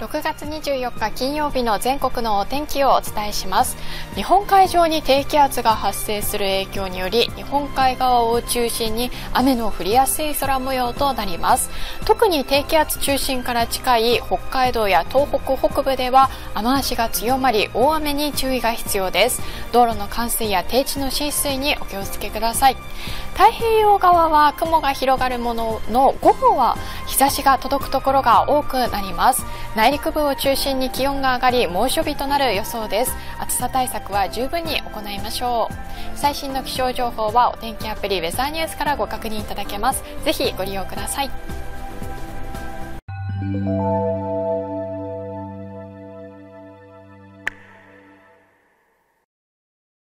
6月24日金曜日の全国のお天気をお伝えします。日本海上に低気圧が発生する影響により日本海側を中心に雨の降りやすい空模様となります。特に低気圧中心から近い北海道や東北北部では雨足が強まり大雨に注意が必要です。道路の冠水や低地の浸水にお気をつけください。太平洋側は雲が広がるものの午後は日差しが届くところが多くなります。内陸部を中心に気温が上がり猛暑日となる予想です。暑さ対策は十分に行いましょう。最新の気象情報はお天気アプリウェザーニュースからご確認いただけます。ぜひご利用ください。